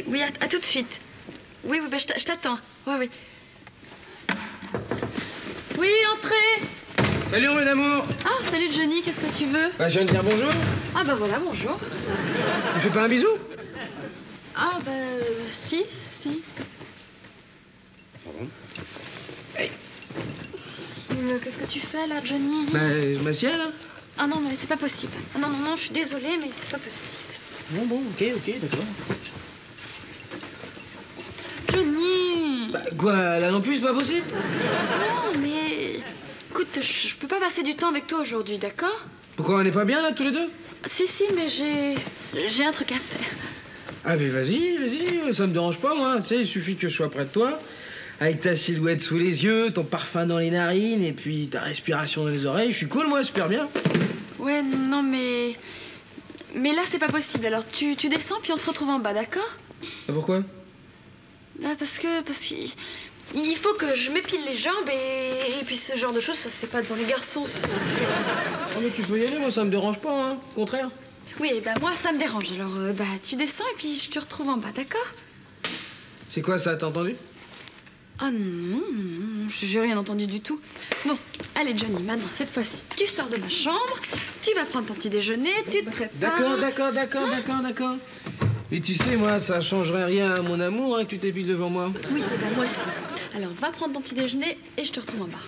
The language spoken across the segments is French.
Oui, oui, à, à tout de suite. Oui, oui, bah, je t'a- je t'attends. Oui, oui. Oui, entrez Salut, mon d'amour Ah, salut Johnny, qu'est-ce que tu veux? Bah, je viens de dire bonjour. Ah, bah voilà, bonjour. Tu me fais pas un bisou? Ah, bah, euh, si, si. Mais qu'est-ce que tu fais là, Johnny? Bah, ma ciel, là Ah non, mais c'est pas possible. Ah, non, non, non, je suis désolée, mais c'est pas possible. Bon, bon, ok, ok, d'accord. Johnny Bah, quoi, là non plus, c'est pas possible Non, mais. Écoute, je peux pas passer du temps avec toi aujourd'hui, d'accord? Pourquoi on n'est pas bien, là, tous les deux? Si, si, mais j'ai. J'ai un truc à faire. Ah, mais vas-y, vas-y, ça me dérange pas, moi. Tu sais, il suffit que je sois près de toi, avec ta silhouette sous les yeux, ton parfum dans les narines, et puis ta respiration dans les oreilles. Je suis cool, moi, super bien. Ouais, non, mais. Mais là, c'est pas possible. Alors, tu, tu descends, puis on se retrouve en bas, d'accord? Ah, pourquoi? Bah, parce que. Parce que. Il faut que je m'épile les jambes et... et puis ce genre de choses, ça se fait pas devant les garçons. Ah, mais tu peux y aller, moi, ça me dérange pas, hein. Au contraire. Oui, bah moi ça me dérange. Alors euh, bah tu descends et puis je te retrouve en bas, d'accord? C'est quoi ça, t'as entendu? Ah non, non, non, j'ai rien entendu du tout. Bon, allez Johnny, maintenant cette fois-ci, tu sors de ma chambre, tu vas prendre ton petit déjeuner, tu te prépares. D'accord, d'accord, d'accord, d'accord, d'accord. Et tu sais, moi, ça changerait rien à mon amour hein, que tu t'épiles devant moi. Oui, et ben moi aussi. Alors va prendre ton petit déjeuner et je te retrouve en bas.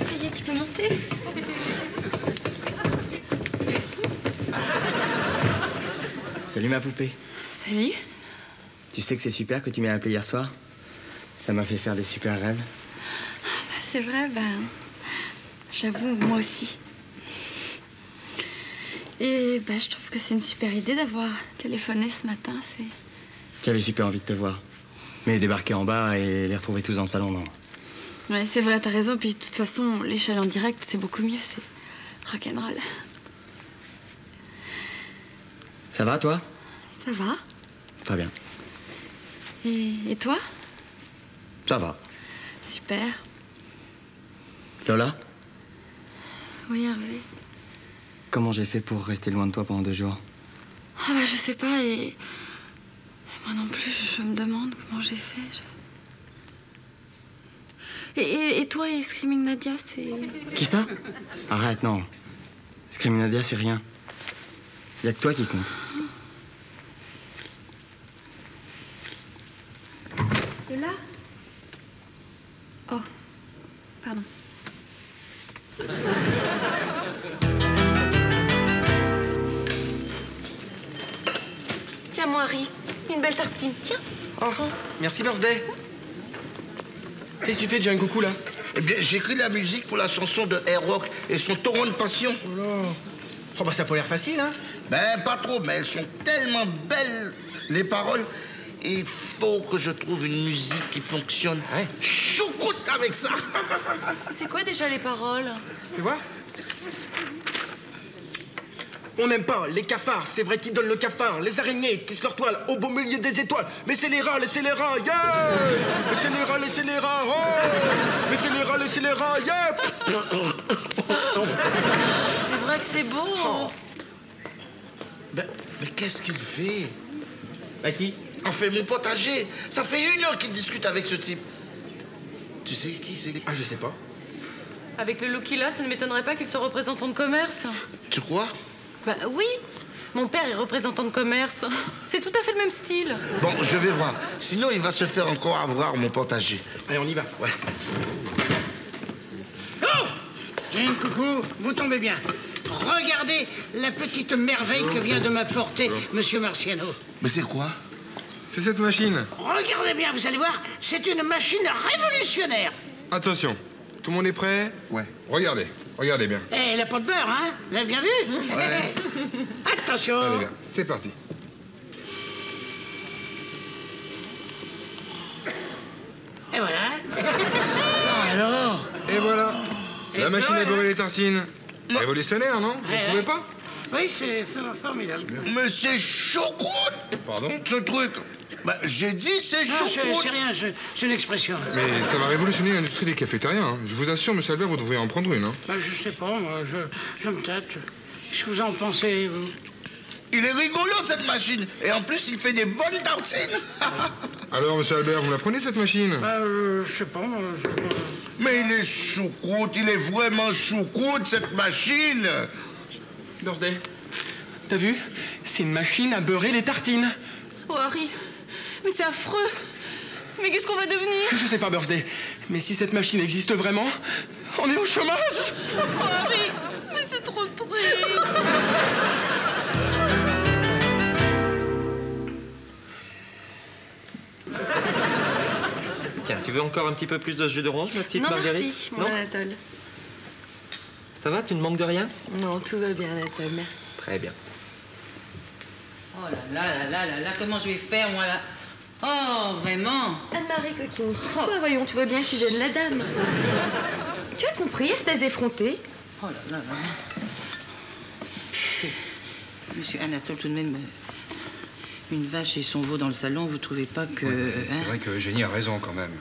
Ça y est, tu peux monter Salut ma poupée. Salut. Tu sais que c'est super que tu m'aies appelé hier soir? Ça m'a fait faire des super rêves. Bah, c'est vrai, ben. J'avoue, moi aussi. Et bah, je trouve que c'est une super idée d'avoir téléphoné ce matin. C'est. J'avais super envie de te voir. Mais débarquer en bas et les retrouver tous dans le salon, non. Ouais, c'est vrai, t'as raison. Puis de toute façon, l'échelle en direct, c'est beaucoup mieux. C'est rock'n'roll. Ça va, toi? Ça va Très bien. et, et toi? Ça va. Super. Lola? Oui, Hervé. Comment j'ai fait pour rester loin de toi pendant deux jours Ah bah, je sais pas. Et. et moi non plus, je, je me demande comment j'ai fait. je- Et, et- et toi et Screaming Nadia, c'est. Qui ça Arrête, non. Screaming Nadia, c'est rien. Y a que toi qui compte. Lola Oh, pardon. Harry, une belle tartine. Tiens. Oh, merci birthday. Qu'est-ce que tu fais déjà un coucou là? Eh bien, j'écris la musique pour la chanson de Air Rock et son torrent de passion. Oh bah ça peut l'air facile hein? Ben, pas trop, mais elles sont tellement belles, les paroles. Il faut que je trouve une musique qui fonctionne. Ouais. Choucroute avec ça C'est quoi déjà les paroles? Fais voir. On n'aime pas les cafards, c'est vrai qu'ils donnent le cafard. Les araignées tissent leur toile au beau milieu des étoiles. Mais c'est les rats, laissez les rats, yeah Mais c'est les rats, laissez les rats, oh Mais c'est les rats, laissez les rats, yeah C'est vrai que c'est beau. Ben, mais qu'est-ce qu'il fait? À qui? En fait, mon potager, ça fait une heure qu'il discute avec ce type. Tu sais qui c'est? Ah, je sais pas. Avec le look qu'il a, ça ne m'étonnerait pas qu'il soit représentant de commerce. Tu crois? Bah oui. Mon père est représentant de commerce. C'est tout à fait le même style. Bon, je vais voir. Sinon, il va se faire encore avoir mon potager. Allez, on y va. Ouais. Jane, coucou, vous tombez bien. Regardez la petite merveille que vient de m'apporter Monsieur Marciano. Mais c'est quoi C'est cette machine. Regardez bien, vous allez voir, c'est une machine révolutionnaire. Attention, tout le monde est prêt? Ouais. Regardez, regardez bien. Eh, elle a pas de beurre, hein Vous avez bien vu Attention Allez bien, c'est parti. Et voilà. Ça alors Et voilà. La machine à beurrer les tartines. Révolutionnaire, non Vous Ouais, trouvez ouais. pas Oui, c'est for- formidable. Mais c'est choucroute Pardon Ce truc Bah, j'ai dit c'est Non, c'est choucroute. c'est rien, c'est- une expression. Mais ça va révolutionner l'industrie des cafétériens. hein. Je vous assure, monsieur Albert, vous devriez en prendre une. Hein. Bah, je sais pas, moi, je, je me tâte. Qu'est-ce que vous en pensez, vous? Il est rigolo cette machine. Et en plus, il fait des bonnes tartines. Alors, monsieur Albert, vous la prenez cette machine? Bah, euh, je sais pas, moi, je- Mais il est choucroute, il est vraiment choucroute cette machine. Birthday, t'as vu? C'est une machine à beurrer les tartines. Oh, Harry, mais c'est affreux. Mais qu'est-ce qu'on va devenir? Je sais pas, Birthday, mais si cette machine existe vraiment, on est au chômage. Oh, Harry, mais c'est trop triste. Tiens, tu veux encore un petit peu plus de jus d'orange, ma petite Non, Marguerite? merci, mon Non Anatole. Ça va Tu ne manques de rien? Non, tout va bien, Anatole, merci. Très bien. Oh là là là là là là, comment je vais faire, moi, là? Oh, vraiment Anne-Marie Coquine, pousse-toi, voyons, tu vois bien que tu gênes la dame. tu as compris, espèce d'effrontée Oh là là là. Monsieur Anatole, tout de même, une vache et son veau dans le salon, vous trouvez pas que... C'est hein vrai que Eugénie a raison quand même.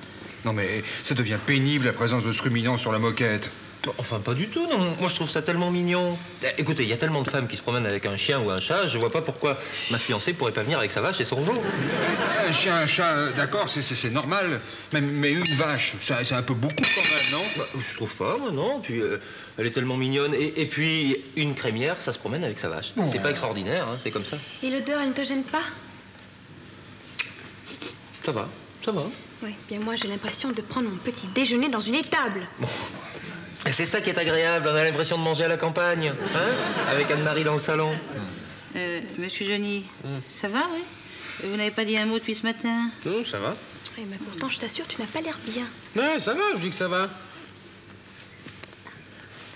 Non mais ça devient pénible la présence de ce ruminant sur la moquette. Enfin, pas du tout, non. Moi, je trouve ça tellement mignon. Eh, Écoutez, il y a tellement de femmes qui se promènent avec un chien ou un chat, je vois pas pourquoi ma fiancée pourrait pas venir avec sa vache et son veau. Un chien, un chat, euh, d'accord, c'est- normal. Mais, mais une vache, ça- c'est un peu beaucoup quand même, non? Bah, je trouve pas, moi, non. Puis, euh, elle est tellement mignonne. Et, et puis, une crémière, ça se promène avec sa vache. C'est pas extraordinaire, hein, c'est comme ça. Et l'odeur, elle ne te gêne pas? Ça va, ça va. Oui, bien moi j'ai l'impression de prendre mon petit déjeuner dans une étable. c'est ça qui est agréable, on a l'impression de manger à la campagne, hein Avec Anne-Marie dans le salon. Euh, Monsieur Johnny, ça va, oui? Vous n'avez pas dit un mot depuis ce matin? Non, ça va. Oui, mais pourtant, je t'assure, tu n'as pas l'air bien. Ouais, ça va, je dis que ça va.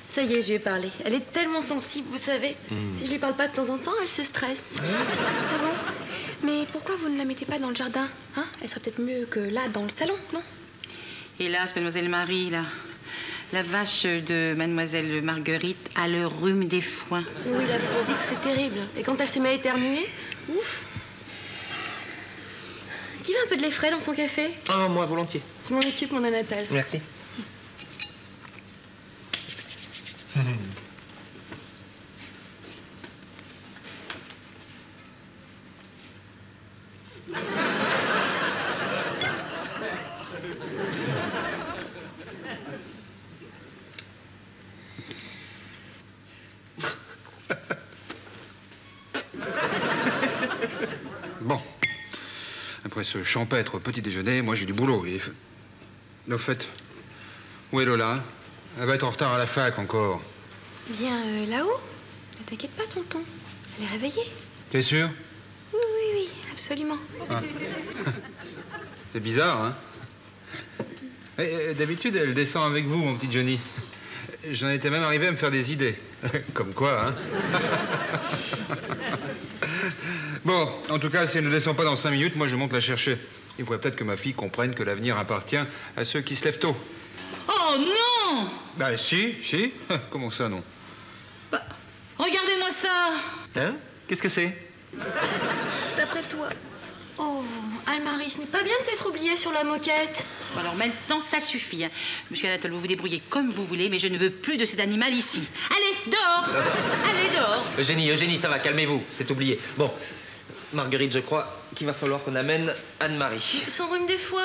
Ça y est, je lui ai parlé. Elle est tellement sensible, vous savez. Si je lui parle pas de temps en temps, elle se stresse. Ah bon? Mais pourquoi vous ne la mettez pas dans le jardin? Hein? Elle serait peut-être mieux que là, dans le salon, non? Hélas, mademoiselle Marie, là, la vache de mademoiselle Marguerite a le rhume des foins. Oui, la pauvre, c'est terrible. Et quand elle se met à éternuer, ouf. Qui veut un peu de lait frais dans son café? Ah, moi, volontiers. Tu m'en occupes, mon Anatal. Merci. ce champêtre petit déjeuner, moi j'ai du boulot. Et... Au fait, où est Lola? Elle va être en retard à la fac encore. Bien euh, là-haut? Ne t'inquiète pas, tonton. Elle est réveillée. T'es sûr? Oui, oui, oui, absolument. Ah. C'est bizarre, hein? Eh, eh, D'habitude, elle descend avec vous, mon petit Johnny. J'en étais même arrivé à me faire des idées. Comme quoi, hein? en tout cas, si elle ne descend pas dans cinq minutes, moi je monte la chercher. Il faudrait peut-être que ma fille comprenne que l'avenir appartient à ceux qui se lèvent tôt. Oh non Bah si, si. Comment ça, non Regardez-moi ça Hein Qu'est-ce que c'est D'après toi. Oh, Anne-Marie, ce n'est pas bien de t'être oubliée sur la moquette. Bon, Alors maintenant, ça suffit. hein. Monsieur Anatole, vous vous débrouillez comme vous voulez, mais je ne veux plus de cet animal ici. Allez, dehors Allez, dehors Eugénie, Eugénie, ça va, calmez-vous, c'est oublié. Bon, Marguerite, je crois qu'il va falloir qu'on amène Anne-Marie. Son rhume des foins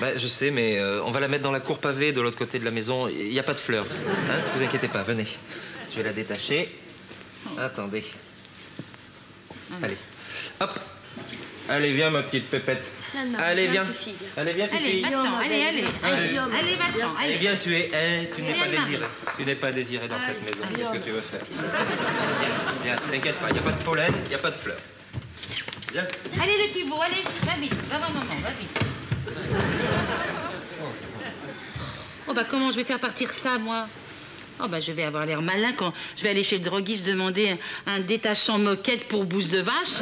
Bah, je sais, mais euh, on va la mettre dans la cour pavée de l'autre côté de la maison. Il n'y a pas de fleurs. Hein vous inquiétez pas, venez. Je vais la détacher. Attendez. Allez. Hop. Allez, viens, ma petite pépette. Allez, viens. viens, fille. Allez, viens, Allez, Fifi. va-t'en, allez, allez Allez. Allez, va-t'en, Allez, allez viens, tu es. hein, tu n'es pas désiré. Tu n'es pas désiré dans cette maison. Qu'est-ce que tu veux faire? Viens, t'inquiète pas, il n'y a pas de pollen, il n'y a pas de fleurs. Allez, le veau, allez, va vite, va voir maman, va vite. Oh bah comment je vais faire partir ça, moi? Oh bah je vais avoir l'air malin quand je vais aller chez le droguiste demander un, un détachant moquette pour bouse de vache.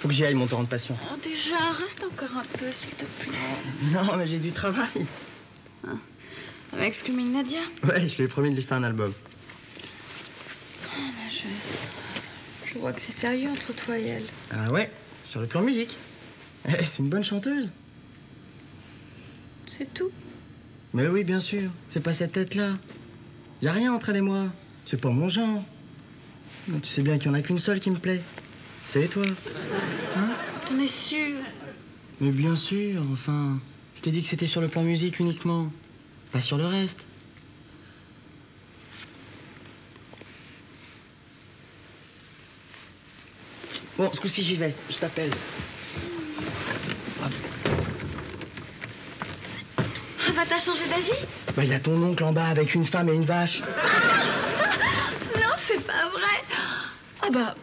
Faut que j'y aille, mon torrent de passion. Oh, déjà, reste encore un peu, s'il te plaît. Non, mais j'ai du travail. Avec Screaming Nadia Ouais, je lui ai promis de lui faire un album. Ah, bah, je... Je vois que c'est sérieux entre toi et elle. Ah ouais, sur le plan musique. Eh, c'est une bonne chanteuse. C'est tout. Mais oui, bien sûr. Fais pas cette tête-là. Y a rien entre elle et moi. C'est pas mon genre. Tu sais bien qu'il y en a qu'une seule qui me plaît. C'est toi. T'en es sûr Mais bien sûr, enfin. Je t'ai dit que c'était sur le plan musique uniquement. Pas sur le reste. Bon, ce coup-ci, j'y vais. Je t'appelle. Ah bah t'as changé d'avis Bah, y a ton oncle en bas avec une femme et une vache. Non, c'est pas vrai. Ah bah,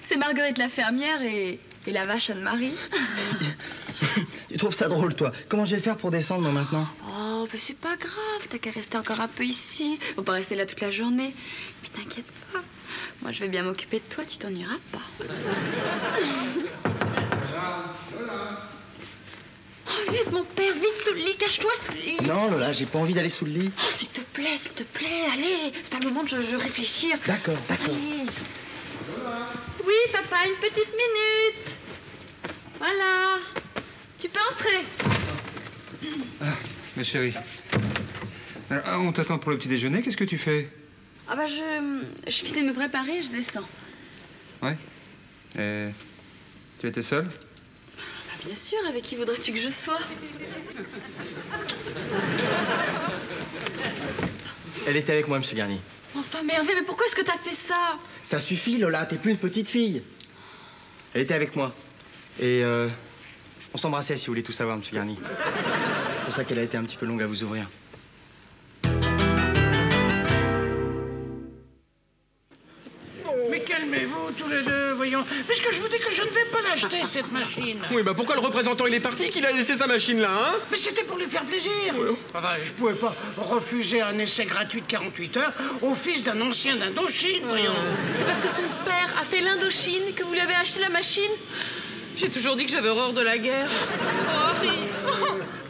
c'est Marguerite la fermière et, et la vache Anne-Marie. Tu trouves ça drôle, toi Comment je vais faire pour descendre, moi, maintenant Oh, mais c'est pas grave, t'as qu'à rester encore un peu ici. Faut pas rester là toute la journée. Puis t'inquiète pas, moi je vais bien m'occuper de toi, tu t'ennuieras pas. Oh zut, mon père, vite sous le lit, cache-toi sous le lit. Non, Lola, j'ai pas envie d'aller sous le lit. Oh, s'il te plaît, s'il te plaît, allez, c'est pas le moment de je, je réfléchir. D'accord, d'accord. Allez. Oui, papa, une petite minute. Voilà. Tu peux entrer. Mais chérie. Alors, ah, on t'attend pour le petit déjeuner, qu'est-ce que tu fais? Ah bah je, je finis de me préparer et je descends. Ouais Et tu étais seule? Bah bien sûr, avec qui voudrais-tu que je sois? Elle était avec moi, monsieur Garnier. Enfin, mais Hervé, mais pourquoi est-ce que t'as fait ça? Ça suffit, Lola, t'es plus une petite fille. Elle était avec moi. Et euh, on s'embrassait, si vous voulez tout savoir, monsieur Garnier. C'est pour ça qu'elle a été un petit peu longue à vous ouvrir. Voyons. Puisque je vous dis que je ne vais pas l'acheter, cette machine. Oui, bah pourquoi le représentant il est parti qu'il a laissé sa machine là, hein Mais c'était pour lui faire plaisir. Enfin, je pouvais pas refuser un essai gratuit de 48 heures au fils d'un ancien d'Indochine, voyons. C'est parce que son père a fait l'Indochine que vous lui avez acheté la machine? J'ai toujours dit que j'avais horreur de la guerre. Oh, Harry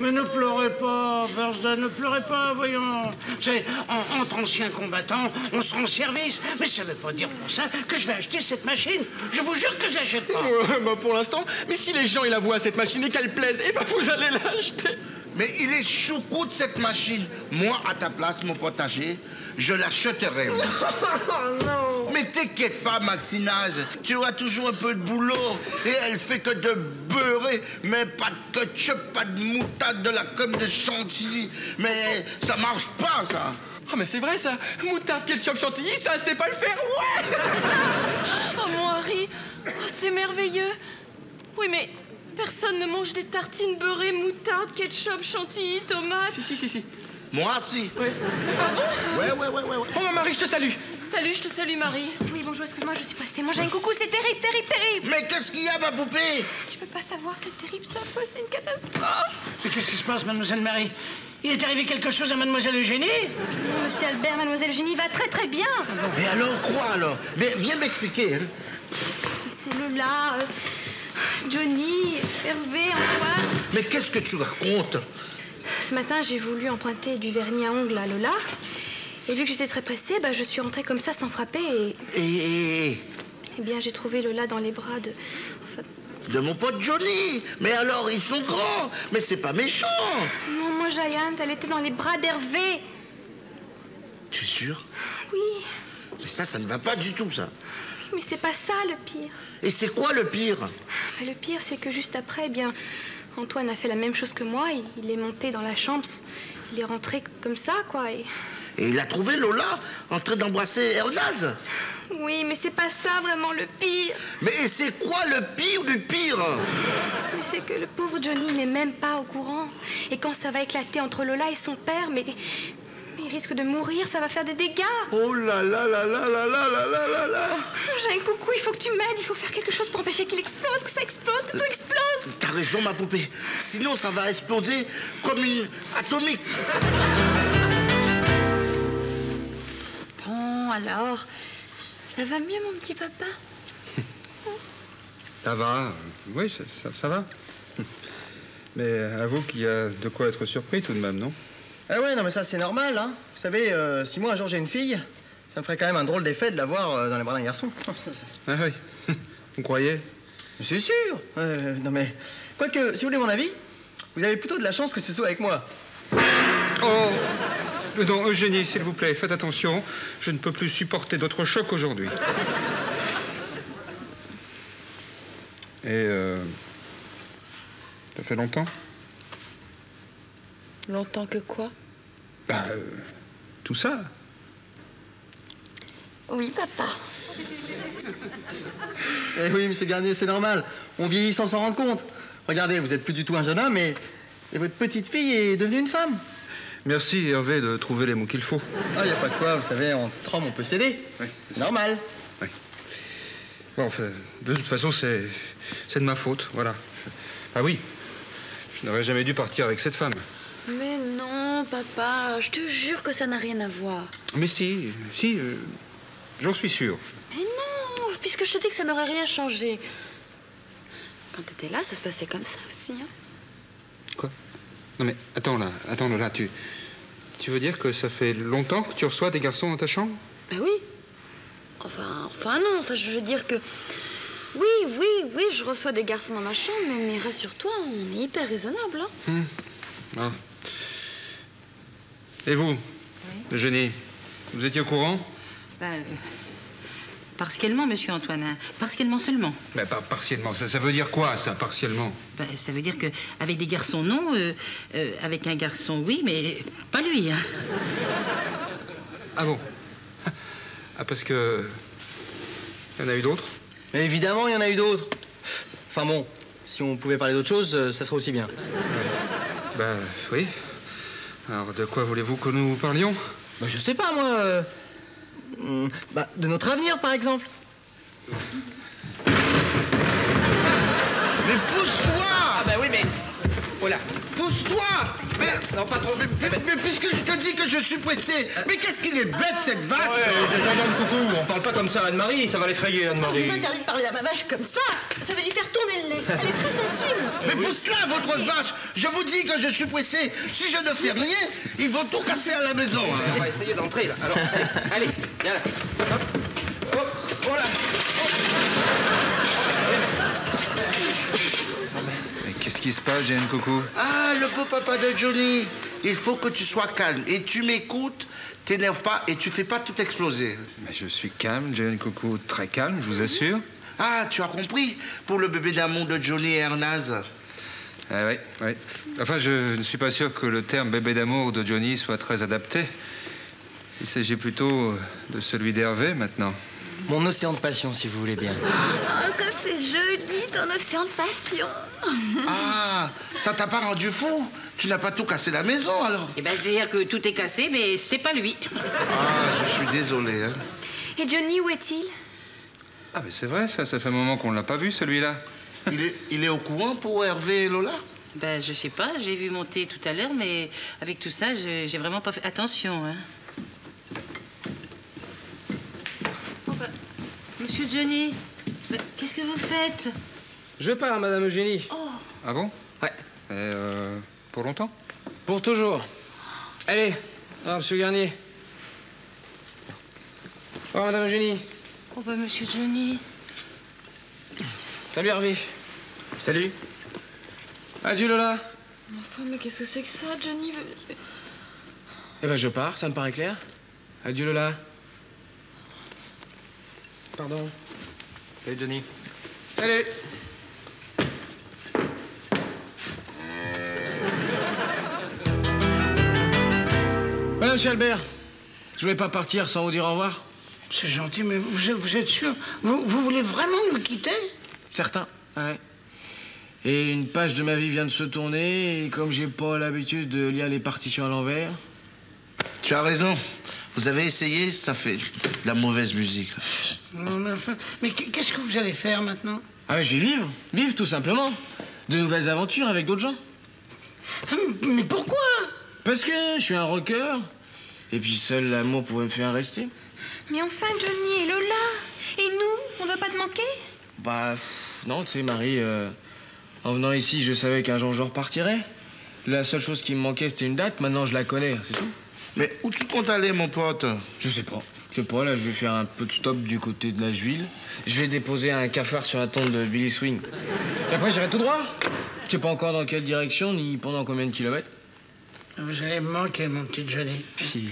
Mais ne pleurez pas, Thursday, ne pleurez pas, voyons. C'est en- entre anciens combattants, on se rend service. Mais ça veut pas dire pour ça que je vais acheter cette machine. Je vous jure que je l'achète pas. Ouais, bah pour l'instant, mais si les gens ils la voient cette machine et qu'elle plaise, eh ben vous allez l'acheter. Mais il est choucroute cette machine. Moi, à ta place, mon potager, je l'achèterais. moi. Mais t'inquiète pas, Maxinage. Tu auras toujours un peu de boulot. Et elle fait que de beurrer. Mais pas de ketchup, pas de moutarde, de la com de chantilly. Mais ça marche pas, ça. Ah mais c'est vrai ça Moutarde, ketchup, chantilly, ça c'est pas le faire, ouais Oh mon Harry Oh, C'est merveilleux Oui, mais personne ne mange des tartines beurrées, moutarde, ketchup, chantilly, tomates. Si, si, si, si. Moi, si. Ouais. Ouais, ouais, ouais, ouais. ouais. Oh ma Marie, je te salue Salut, je te salue, Marie. Oui, bonjour, excuse-moi, je suis passée. Manger un coucou, c'est terrible, terrible, terrible. Mais qu'est-ce qu'il y a, ma poupée? Tu peux pas savoir, c'est terrible, affreux, c'est une catastrophe. Mais qu'est-ce qui se passe, mademoiselle Marie? Il est arrivé quelque chose à mademoiselle Eugénie? Non, monsieur Albert, mademoiselle Eugénie va très très bien. Et alors, quoi, alors? Mais viens m'expliquer, hein. C'est Lola, euh, Johnny, Hervé, Antoine. Mais qu'est-ce que tu racontes? Ce matin, j'ai voulu emprunter du vernis à ongles à Lola. Et vu que j'étais très pressée, bah, je suis rentrée comme ça sans frapper et. Et... et- Eh bien, j'ai trouvé Lola dans les bras de. Enfin, De mon pote Johnny Mais alors, ils sont grands Mais c'est pas méchant non, moi, Giant, elle était dans les bras d'Hervé. Tu es sûr Oui, Mais ça, ça ne va pas du tout, ça. mais c'est pas ça le pire. Et c'est quoi le pire? Bah, le pire, c'est que juste après, eh bien, Antoine a fait la même chose que moi. Il, il est monté dans la chambre. Il est rentré comme ça, quoi. Et... Et il a trouvé Lola en train d'embrasser Ernaz Oui, mais c'est pas ça vraiment le pire. Mais c'est quoi le pire du pire? Mais c'est que le pauvre Johnny n'est même pas au courant. Et quand ça va éclater entre Lola et son père, mais, mais il risque de mourir, ça va faire des dégâts. Oh là là là là là là là là là là J'ai un coucou, il faut que tu m'aides. Il faut faire quelque chose pour empêcher qu'il explose, que ça explose, que tout explose. T'as raison, ma poupée. Sinon, ça va exploser comme une atomique. Bon, alors, ça va mieux, mon petit papa Ça va, euh, oui, ça, ça- ça va. Mais avoue qu'il y a de quoi être surpris tout de même, non Ah ouais, non, mais ça, c'est normal, hein. Vous savez, euh, si moi, un jour, j'ai une fille, Ça me ferait quand même un drôle d'effet de la voir euh, dans les bras d'un garçon. Ah oui. Vous croyez? Mais C'est sûr. Euh, non mais, quoique, si vous voulez mon avis, vous avez plutôt de la chance que ce soit avec moi. Oh Non, Eugénie, s'il vous plaît, faites attention. Je ne peux plus supporter d'autres chocs aujourd'hui. Et euh, ça fait longtemps? Longtemps que quoi? Bah, euh, tout ça. Oui, papa. Eh oui, monsieur Garnier, c'est normal. On vieillit sans s'en rendre compte. Regardez, vous êtes plus du tout un jeune homme et, et votre petite fille est devenue une femme. Merci, Hervé, de trouver les mots qu'il faut. Ah, y a pas de quoi, vous savez, entre hommes, on peut s'aider. c'est normal. Bon, enfin, de toute façon, c'est c'est de ma faute, voilà. Ah oui, je n'aurais jamais dû partir avec cette femme. Non, papa, je te jure que ça n'a rien à voir. Mais si, si, euh, j'en suis sûr. Mais non, puisque je te dis que ça n'aurait rien changé. Quand t'étais là, ça se passait comme ça aussi. Hein. Non mais attends là, attends là, tu, tu veux dire que ça fait longtemps que tu reçois des garçons dans ta chambre? Ben oui. Enfin, enfin non, enfin je veux dire que... Oui, oui, oui, je reçois des garçons dans ma chambre, mais, mais rassure-toi, on est hyper raisonnable. Hein. Hmm. Ah. Et vous, Eugénie, vous étiez au courant? Bah, euh, partiellement, monsieur Antoine. hein. Partiellement seulement. Mais pas partiellement, ça, ça veut dire quoi ça, partiellement? Bah, ça veut dire que avec des garçons, non. euh, euh, avec un garçon, oui, mais pas lui. hein. Ah bon? Ah parce que... Il y en a eu d'autres? Mais évidemment, il y en a eu d'autres. Enfin bon, si on pouvait parler d'autre chose, ça serait aussi bien. Bah oui. Alors de quoi voulez-vous que nous parlions? Bah je sais pas, moi. euh, hmm, bah, de notre avenir, par exemple. Mais pousse-toi Voilà. Pousse-toi Mais... Non, pas trop. Mais, mais- mais puisque je te dis que je suis pressé, mais qu'est-ce qu'il est bête, cette vache Jean-Jean coucou, on parle pas comme ça à Anne-Marie, ça va l'effrayer, Je Anne-Marie. vous interdis de parler à ma vache comme ça. Ça va lui faire tourner le lait. Elle est très sensible. Mais pousse-la, votre vache Je vous dis que je suis pressé. Si je ne fais rien, ils vont tout casser à la maison. hein. On va essayer d'entrer, là. Alors, allez, allez, viens là. Hop, voilà. Mais qu'est-ce qui se passe, Jane Coucou Ah, le beau papa de Johnny Il faut que tu sois calme. Et tu m'écoutes, t'énerves pas et tu fais pas tout exploser. Mais je suis calme, Jane Coucou, très calme, je vous assure. Ah, tu as compris Pour le bébé d'amour de Johnny et Ernaz. Ah oui, oui. Enfin, je ne suis pas sûr que le terme bébé d'amour de Johnny soit très adapté. Il s'agit plutôt de celui d'Hervé maintenant. Mon océan de passion, si vous voulez bien. Oh, comme c'est joli, ton océan de passion. Ah, ça t'a pas rendu fou? Tu n'as pas tout cassé la maison alors? Eh ben, c'est-à-dire que tout est cassé, mais c'est pas lui. Ah, je suis désolé. Hein. Et Johnny, où est-il? Ah, mais c'est vrai, ça, ça fait un moment qu'on ne l'a pas vu, celui-là. Il est, il est au courant pour Hervé et Lola? Ben, je sais pas, j'ai vu monter tout à l'heure, mais avec tout ça, je- j'ai vraiment pas fait attention. Hein. Oh, ben, Monsieur Johnny, qu'est-ce que vous faites? Je pars, Madame Eugénie. Ah bon? Ouais. Et euh, pour longtemps? Pour toujours. Allez, ah, Monsieur Garnier. Au revoir, Madame Eugénie. Oh, ben, Monsieur Johnny. Salut, Hervé. Salut. Adieu, Lola. Enfin, mais qu'est-ce que c'est que ça, Johnny? Eh ben, je pars, ça me paraît clair. Adieu, Lola. Pardon. Salut, Johnny. Salut. Voilà, monsieur Albert. Je voulais pas partir sans vous dire au revoir. C'est gentil, mais vous êtes, vous êtes sûr? Vous, vous voulez vraiment nous quitter? Certain, ouais. Et une page de ma vie vient de se tourner, et comme j'ai pas l'habitude de lire les partitions à l'envers. Tu as raison. Vous avez essayé, ça fait de la mauvaise musique. Non, mais qu'est-ce que vous allez faire maintenant? Ah, mais je vais vivre, vivre tout simplement. De nouvelles aventures avec d'autres gens. Mais pourquoi? Parce que je suis un rocker, et puis seul l'amour pouvait me faire rester. Mais enfin, Johnny et Lola. Et nous, on va pas te manquer? Bah, non, tu sais, Marie, euh, en venant ici, je savais qu'un jour je repartirais. La seule chose qui me manquait, c'était une date. Maintenant, je la connais, c'est tout. Mais où tu comptes aller, mon pote? Je sais pas. Je sais pas, là, je vais faire un peu de stop du côté de Nashville. Je vais déposer un cafard sur la tombe de Billy Swing. Et après, j'irai tout droit. Je sais pas encore dans quelle direction, ni pendant combien de kilomètres. Vous allez me manquer, mon petit Johnny. Si.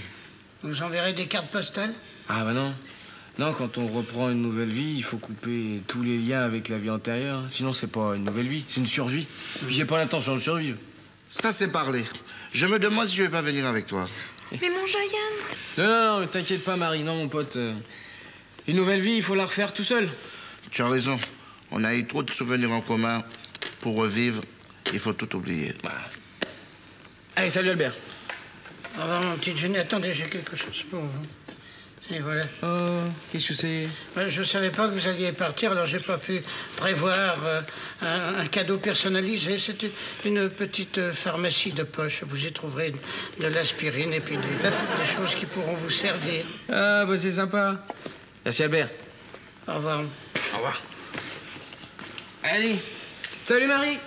Vous enverrez des cartes postales? Ah bah non. Non, quand on reprend une nouvelle vie, il faut couper tous les liens avec la vie antérieure. Sinon, c'est pas une nouvelle vie, c'est une survie. Puis j'ai pas l'intention de survivre. Ça, c'est parler. Je me demande si je vais pas venir avec toi. Mais mon Giant Non, non, non, t'inquiète pas, Marie. Non, mon pote. euh, Une nouvelle vie, il faut la refaire tout seul. Tu as raison. On a eu trop de souvenirs en commun. Pour revivre, il faut tout oublier. Allez, salut Albert. Au revoir, mon petit Johnny. Attendez, j'ai quelque chose pour vous. Et voilà. Oh, qu'est-ce que c'est? Ouais, Je ne savais pas que vous alliez partir, alors j'ai pas pu prévoir euh, un, un cadeau personnalisé. C'est une, une petite euh, pharmacie de poche. Vous y trouverez de, l'aspirine et puis des, des choses qui pourront vous servir. Ah, bah c'est sympa. Merci Albert. Au revoir. Au revoir. Allez. Salut Marie.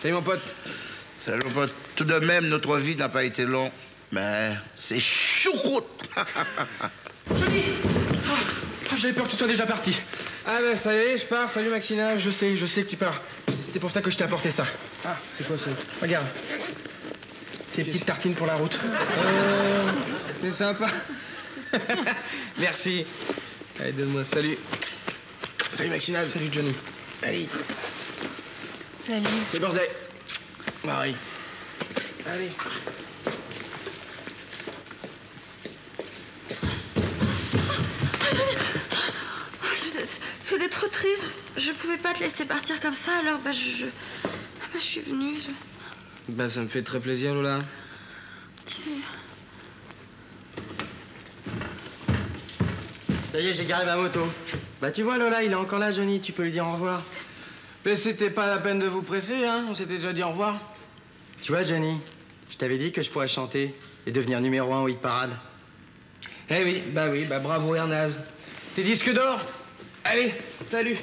Salut mon pote. Salut, mon pote. Tout de même, notre vie n'a pas été longue, mais c'est choucroute. Ah, J'avais peur que tu sois déjà parti. Ah bah ça y est, je pars. Salut Maxina. Je sais, je sais que tu pars. C'est pour ça que je t'ai apporté ça. Ah, c'est quoi ça Regarde. Ces petites tartines pour la route. Euh, c'est sympa. Merci. Allez, donne-moi. Salut. Salut Maxina. Salut Johnny. Allez. Salut. C'est birthday. Marie. Allez. Trop triste. Je pouvais pas te laisser partir comme ça, alors bah je. je- bah, je suis venue. je- Bah ça me fait très plaisir Lola. Ça y est, j'ai garé ma moto. Bah tu vois Lola, il est encore là, Johnny, tu peux lui dire au revoir. Mais c'était pas la peine de vous presser, hein On s'était déjà dit au revoir. Tu vois Johnny, je t'avais dit que je pourrais chanter et devenir numéro un au hit parade. Eh oui, bah oui, bah bravo Ernaz. Tes disques d'or? Allez, salut